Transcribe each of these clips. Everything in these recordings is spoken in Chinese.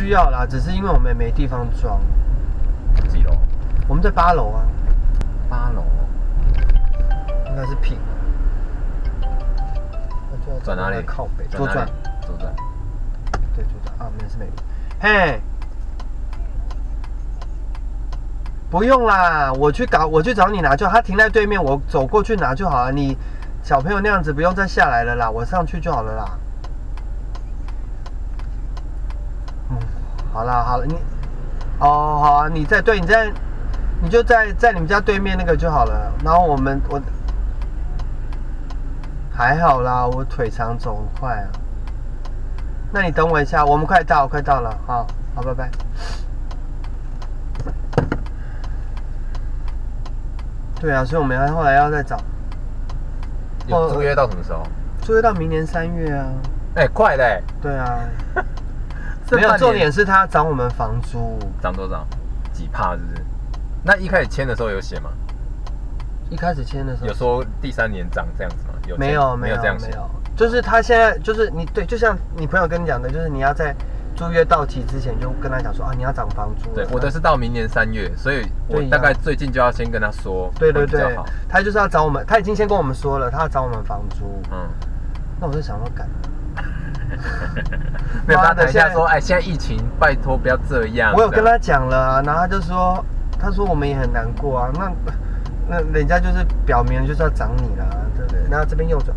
需要啦，只是因为我们没地方装。几楼？我们在八楼啊，八楼。应该是平。转哪里？靠北，左转，左转。对，左转啊，没事没事。嘿，不用啦，我去搞，我去找你拿就，他停在对面，我走过去拿就好了。你小朋友那样子不用再下来了啦，我上去就好了啦。好啦好了，你哦好啊，你在对，你在，你就在在你们家对面那个就好了。然后我们我。还好啦，我腿长走很快啊。那你等我一下，我们快到，快到了，好，好，拜拜。对啊，所以我们后来要再找。有租约到什么时候？租约到明年三月啊。哎，快嘞。对啊。没有，重点是他涨我们房租。涨多少？几帕？是不是？那一开始签的时候有写吗？一开始签的时候有说第三年涨这样子吗？有没有没有这样没有，就是他现在就是你对，就像你朋友跟你讲的，就是你要在租约到期之前就跟他讲说啊，你要涨房租。对，我的是到明年三月，所以我大概最近就要先跟他说。对对对，他就是要找我们，他已经先跟我们说了，他要找我们房租。嗯，那我就想说，干。没有，他等一下说，哎，现在疫情，拜托不要这样。我有跟他讲了，然后他就说，他说我们也很难过啊，那。那人家就是表明就是要涨你了，对不对？然后这边右转，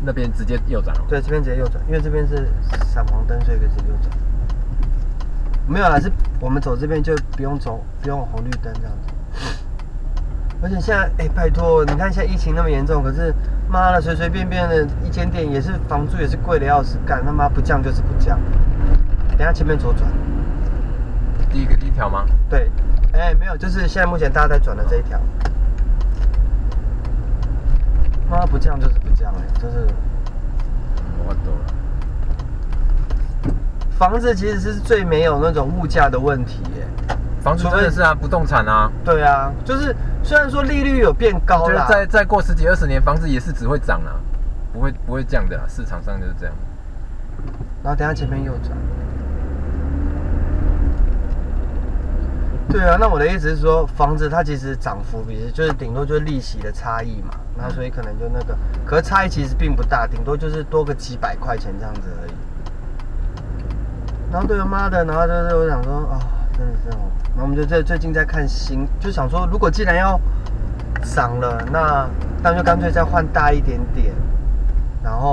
那边直接右转对，这边直接右转，因为这边是闪黄灯，所以可以直接右转。没有啦，是我们走这边就不用走，不用红绿灯这样子。而且现在，哎，拜托，你看现在疫情那么严重，可是妈的，随随便便的一间店也是房租也是贵的要死，干他妈不降就是不降。等下前面左转，第一个第一条吗？对。哎，没有，就是现在目前大家在转的这一条。妈不降就是不降哎，就是我懂了。房子其实是最没有那种物价的问题耶。房子真的是啊，不动产啊。对啊，就是虽然说利率有变高了，再再过十几二十年，房子也是只会涨啊，不会不会降的，市场上就是这样。然后等下前面右转。对啊，那我的意思是说，房子它其实涨幅比就是顶多就是利息的差异嘛，那所以可能就那个，可是差异其实并不大，顶多就是多个几百块钱这样子而已。然后对啊妈的，然后就是我想说啊，真的是哦，然后我们就最最近在看新，就想说，如果既然要涨了，那那就干脆再换大一点点，然后，